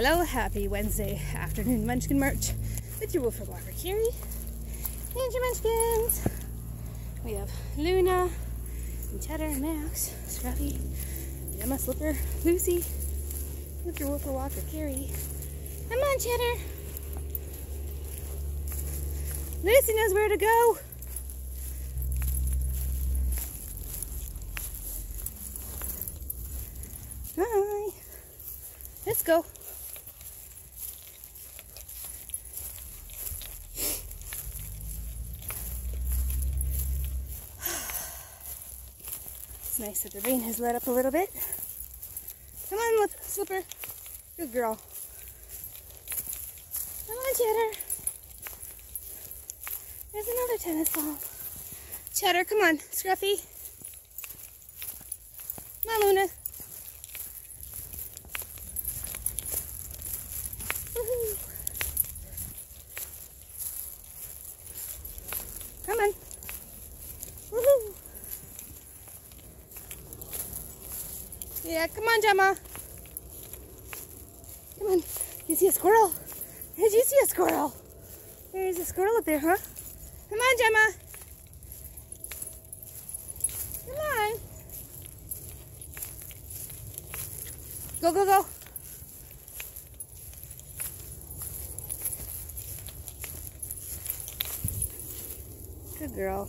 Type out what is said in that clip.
hello. Happy Wednesday afternoon Munchkin March with your Woofer Walker Kari and your Munchkins. We have Luna and Cheddar Max, Scruffy, Emma Slipper, Lucy with your Woofer Walker Kari. Come on, Cheddar. Lucy knows where to go. Hi. Let's go. Nice that the rain has let up a little bit. Come on, Slipper. Good girl. Come on, Cheddar. There's another tennis ball. Cheddar, come on. Scruffy. Come on, Luna. Come on. Woohoo. Yeah, come on, Gemma. Come on. You see a squirrel? Did you see a squirrel? There's a squirrel up there, huh? Come on, Gemma. Come on. Go, go, go. Good girl.